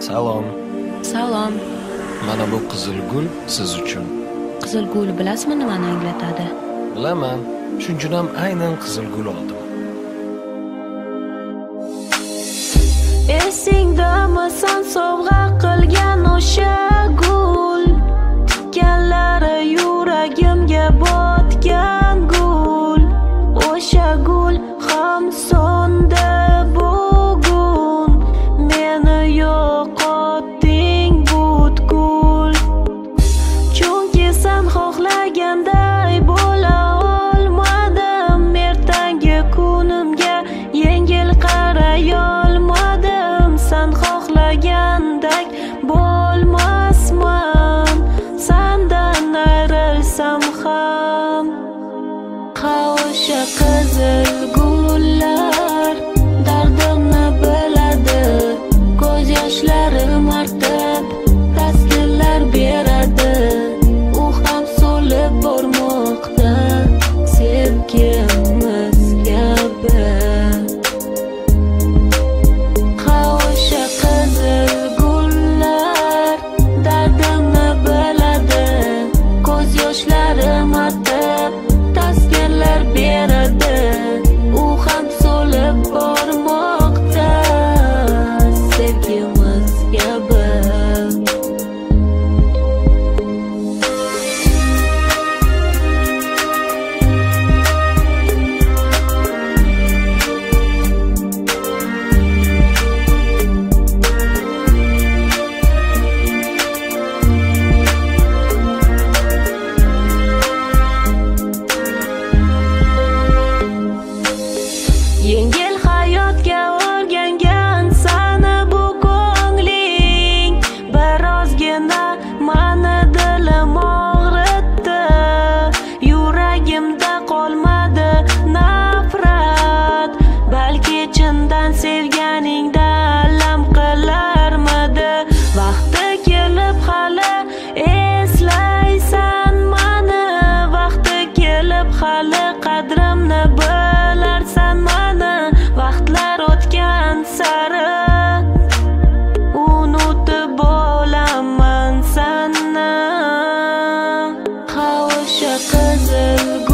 Salom. Salom. Mana bu qizil gul siz uchun. Qizil gul bilasizmi nimani anglatadi? Bilaman. Shuning uchun ham aynan qizil gul oldim. Esingdamisan sovg'a xohlagandek bo'lmas cousin